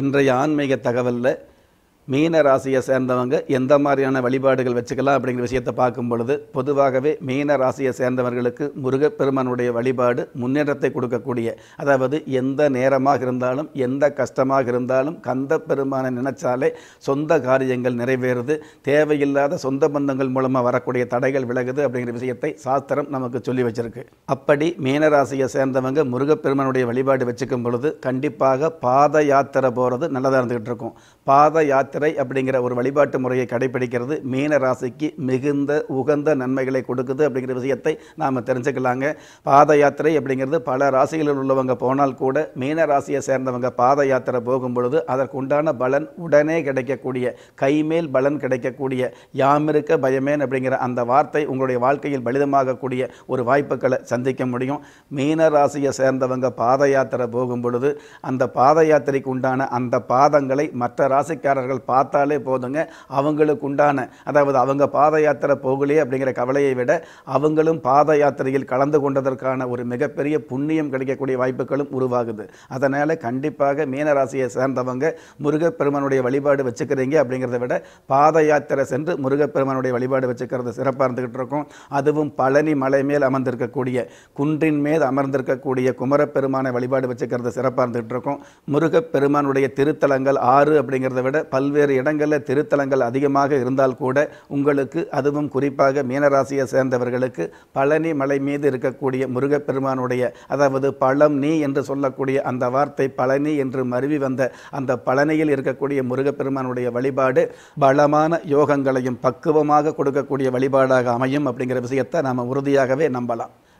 இன்றைய ஆன்மீக தகவலில் மீன ராசியை சேர்ந்தவங்க எந்த மாதிரியான வழிபாடுகள் வச்சுக்கலாம் அப்படிங்கிற விஷயத்தை பார்க்கும் பொழுது பொதுவாகவே மீன ராசியை சேர்ந்தவர்களுக்கு முருகப்பெருமானுடைய வழிபாடு முன்னேற்றத்தை கொடுக்கக்கூடிய அதாவது எந்த நேரமாக இருந்தாலும் எந்த கஷ்டமாக இருந்தாலும் கந்த பெருமானை நினைச்சாலே சொந்த காரியங்கள் நிறைவேறுது. தேவையில்லாத சொந்த பந்தங்கள் மூலமாக வரக்கூடிய தடைகள் விலகுது அப்படிங்கிற விஷயத்தை சாஸ்திரம் நமக்கு சொல்லி வச்சிருக்கு. அப்படி மீனராசியை சேர்ந்தவங்க முருகப்பெருமானுடைய வழிபாடு வச்சுக்கும் பொழுது கண்டிப்பாக பாத யாத்திரை போகிறது நல்லதாக இருந்துகிட்டு இருக்கும். பாத யாத்திரை அப்படிங்கிற ஒரு வழிபாட்டு முறையை கடைபிடிக்கிறது மீன ராசிக்கு மிகுந்த உகந்த நன்மைகளை கொடுக்குது அப்படிங்கிற விஷயத்தை நாம் தெரிஞ்சுக்கலாங்க. பாத யாத்திரை அப்படிங்கிறது பல ராசிகளில் உள்ளவங்க போனால் கூட மீன ராசியை சேர்ந்தவங்க பாத யாத்திரை போகும் பொழுது அதற்கு உண்டான பலன் உடனே கிடைக்கக்கூடிய கைமேல் பலன் கிடைக்கக்கூடிய யாமிருக்க பயமேன் அப்படிங்கிற அந்த வார்த்தை உங்களுடைய வாழ்க்கையில் பலிதமாகக்கூடிய ஒரு வாய்ப்புகளை சந்திக்க முடியும். மீன ராசியை சேர்ந்தவங்க பாத யாத்திரை போகும் பொழுது அந்த பாத யாத்திரைக்கு உண்டான அந்த பாதங்களை மற்ற ராசிக்காரர்கள் பார்த்தாலே போதுங்க. அவங்களுக்கு உண்டான அதாவது அவங்க பாத யாத்திரை போகலையே அப்படிங்கிற கவலையை விட அவங்களும் பாத யாத்திரையில் கலந்து கொண்டதற்கான ஒரு மிகப்பெரிய புண்ணியம் கிடைக்கக்கூடிய வாய்ப்புகளும் உருவாகுது. அதனால் கண்டிப்பாக மீனராசியை சேர்ந்தவங்க முருகப்பெருமானுடைய வழிபாடு வச்சுக்கிறீங்க அப்படிங்கிறத விட பாத யாத்திரை சென்று முருகப்பெருமானுடைய வழிபாடு வச்சுக்கிறது சிறப்பாக இருந்துகிட்டு இருக்கும். அதுவும் பழனி மலை மேல் அமர்ந்திருக்கக்கூடிய குன்றின் மேல் அமர்ந்திருக்கக்கூடிய குமரப்பெருமானை வழிபாடு வச்சுக்கிறது சிறப்பாக இருந்துகிட்டு இருக்கும். முருகப்பெருமானுடைய திருத்தலங்கள் ஆறு அப்படிங்கிறத விட பல் பல்வேறு இடங்களில் திருத்தலங்கள் அதிகமாக இருந்தால் கூட உங்களுக்கு அதுவும் குறிப்பாக மீனராசியை சேர்ந்தவர்களுக்கு பழனி மலை மீது இருக்கக்கூடிய முருகப்பெருமானுடைய அதாவது பழம் நீ என்று சொல்லக்கூடிய அந்த வார்த்தை பழனி என்று மருவி வந்த அந்த பழனியில் இருக்கக்கூடிய முருகப்பெருமானுடைய வழிபாடு பலமான யோகங்களையும் பக்குவமாக கொடுக்கக்கூடிய வழிபாடாக அமையும் அப்படிங்கிற விஷயத்தை நாம் உறுதியாகவே நம்பலாம்.